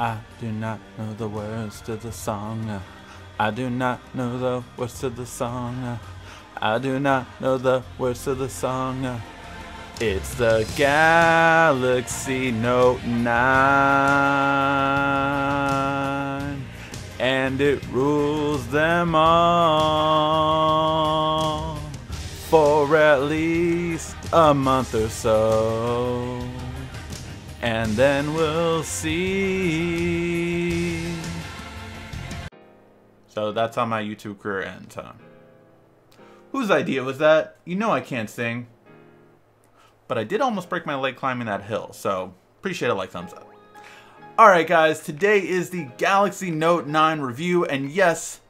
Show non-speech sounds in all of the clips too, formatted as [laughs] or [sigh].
I do not know the words to the song. I do not know the words to the song. I do not know the words to the song. It's the Galaxy Note 9 and it rules them all for at least a month or so. And then we'll see. So that's how my YouTube career ends, huh? Whose idea was that? You know I can't sing. But I did almost break my leg climbing that hill, so appreciate a like thumbs up. Alright guys, today is the Galaxy Note 9 review, and yes,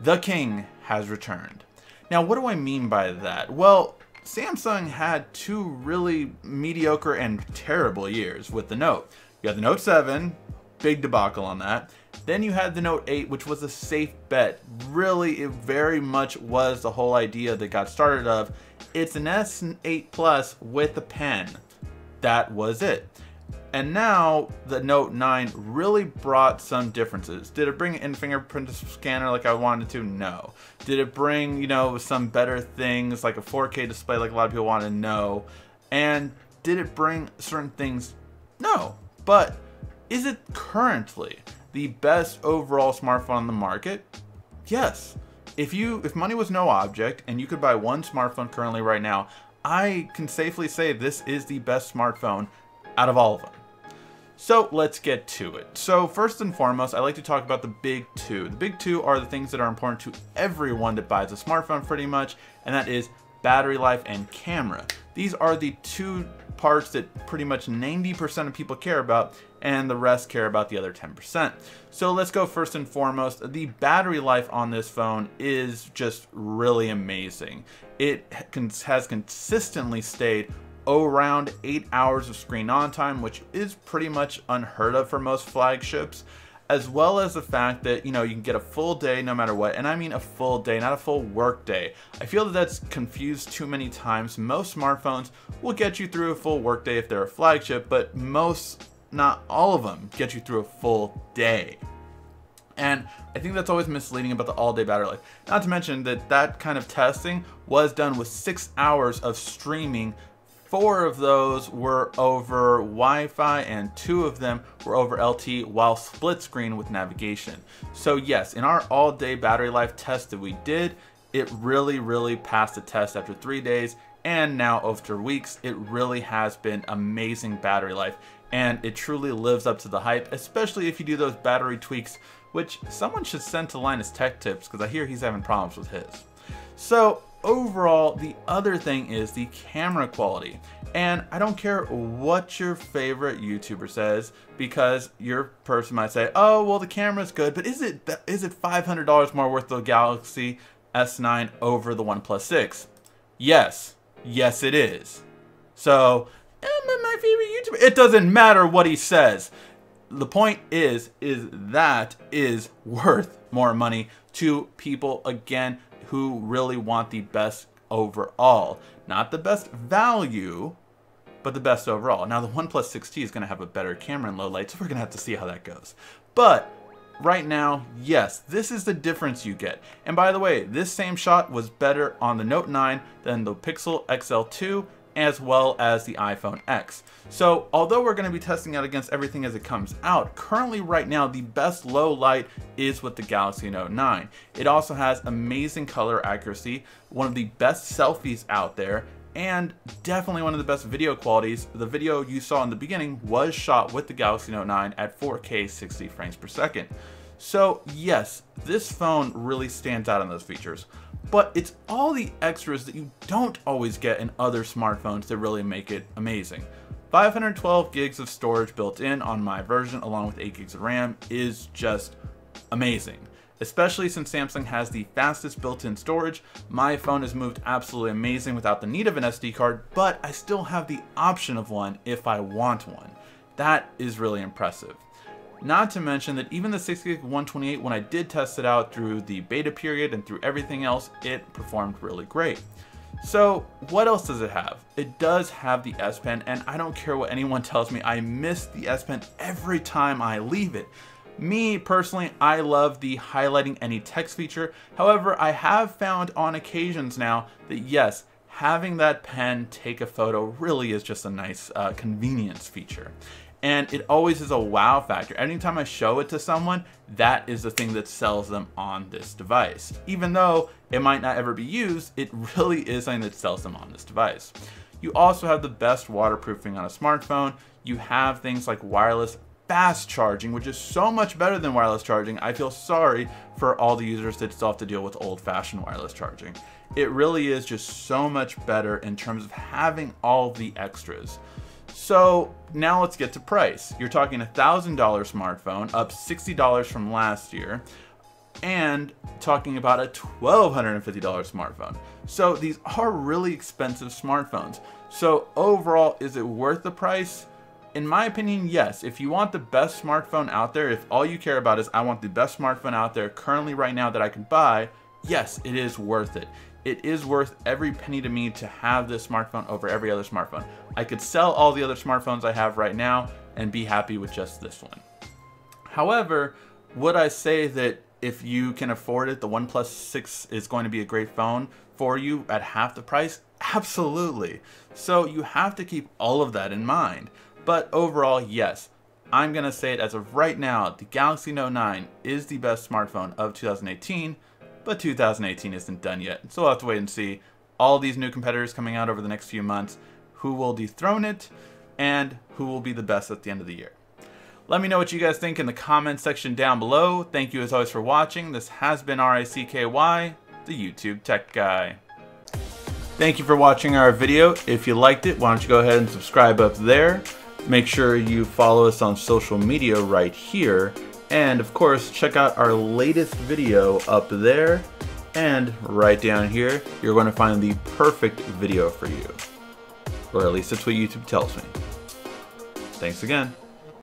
the king has returned. Now what do I mean by that? Well, Samsung had two really mediocre and terrible years with the Note. You had the Note 7, big debacle on that. Then you had the Note 8, which was a safe bet. Really, it very much was the whole idea that got started of, it's an S8 Plus with a pen. That was it. And now the Note 9 really brought some differences. Did it bring in fingerprint scanner like I wanted to? No. Did it bring, you know, some better things like a 4K display like a lot of people want to know? And did it bring certain things? No. But is it currently the best overall smartphone on the market? Yes. If you if money was no object and you could buy one smartphone currently right now, I can safely say this is the best smartphone out of all of them. So let's get to it. So first and foremost, I like to talk about the big two. The big two are the things that are important to everyone that buys a smartphone pretty much, and that is battery life and camera. These are the two parts that pretty much 90% of people care about and the rest care about the other 10%. So let's go first and foremost. The battery life on this phone is just really amazing. It has consistently stayed around 8 hours of screen on time, which is pretty much unheard of for most flagships, as well as the fact that, you know, you can get a full day no matter what, and I mean a full day, not a full work day. I feel that that's confused too many times. Most smartphones will get you through a full work day if they're a flagship, but most, not all of them, get you through a full day. And I think that's always misleading about the all-day battery life. Not to mention that that kind of testing was done with six hours of streaming Four of those were over Wi-Fi and two of them were over LTE while split screen with navigation. So yes, in our all day battery life test that we did, it really, really passed the test after three days and now after weeks, it really has been amazing battery life and it truly lives up to the hype, especially if you do those battery tweaks, which someone should send to Linus Tech Tips because I hear he's having problems with his. So overall, the other thing is the camera quality. And I don't care what your favorite YouTuber says, because your person might say, oh, well, the camera's good, but is it is it $500 more worth the Galaxy S9 over the OnePlus 6? Yes. Yes, it is. So, eh, my favorite YouTuber. It doesn't matter what he says. The point is, is that is worth more money to people, again, who really want the best overall. Not the best value, but the best overall. Now the OnePlus 6T is going to have a better camera in low light, so we're going to have to see how that goes. But right now, yes, this is the difference you get. And by the way, this same shot was better on the Note 9 than the Pixel XL2 as well as the iPhone X. So although we're going to be testing out against everything as it comes out, currently right now the best low light is with the Galaxy Note 9. It also has amazing color accuracy, one of the best selfies out there, and definitely one of the best video qualities. The video you saw in the beginning was shot with the Galaxy Note 9 at 4K 60 frames per second. So yes, this phone really stands out on those features but it's all the extras that you don't always get in other smartphones that really make it amazing. 512 gigs of storage built in on my version along with 8 gigs of RAM is just amazing. Especially since Samsung has the fastest built-in storage, my phone has moved absolutely amazing without the need of an SD card, but I still have the option of one if I want one. That is really impressive. Not to mention that even the 6GB 128, when I did test it out through the beta period and through everything else, it performed really great. So what else does it have? It does have the S Pen and I don't care what anyone tells me, I miss the S Pen every time I leave it. Me personally, I love the highlighting any text feature. However, I have found on occasions now that yes, having that pen take a photo really is just a nice uh, convenience feature. And it always is a wow factor. Anytime I show it to someone, that is the thing that sells them on this device. Even though it might not ever be used, it [laughs] really is something that sells them on this device. You also have the best waterproofing on a smartphone. You have things like wireless fast charging, which is so much better than wireless charging. I feel sorry for all the users that still have to deal with old fashioned wireless charging. It really is just so much better in terms of having all the extras. So now let's get to price. You're talking a $1,000 smartphone, up $60 from last year, and talking about a $1,250 smartphone. So these are really expensive smartphones. So overall, is it worth the price? In my opinion, yes. If you want the best smartphone out there, if all you care about is I want the best smartphone out there currently right now that I can buy, yes, it is worth it it is worth every penny to me to have this smartphone over every other smartphone. I could sell all the other smartphones I have right now and be happy with just this one. However, would I say that if you can afford it, the OnePlus 6 is going to be a great phone for you at half the price? Absolutely. So you have to keep all of that in mind. But overall, yes, I'm going to say it as of right now, the Galaxy Note 9 is the best smartphone of 2018 but 2018 isn't done yet. So we'll have to wait and see all these new competitors coming out over the next few months, who will dethrone it, and who will be the best at the end of the year. Let me know what you guys think in the comments section down below. Thank you as always for watching. This has been R-I-C-K-Y, the YouTube Tech Guy. Thank you for watching our video. If you liked it, why don't you go ahead and subscribe up there. Make sure you follow us on social media right here. And of course, check out our latest video up there. And right down here, you're going to find the perfect video for you. Or at least that's what YouTube tells me. Thanks again.